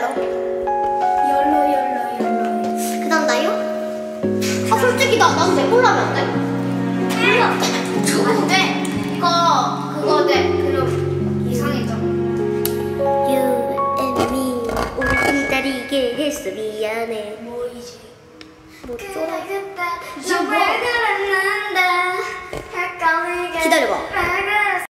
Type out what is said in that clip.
옐로. 옐로 옐로 그다음 나요? 아 솔직히 나 나도 내걸로 하면 안 돼? 몰라. 아, 안 돼. 이거 그거 네, 돼 그럼 이상해져 You and me 우리 기다리게 했어. 미안해. 뭐 이제 뭐 쫄아 뭐? 기다려봐.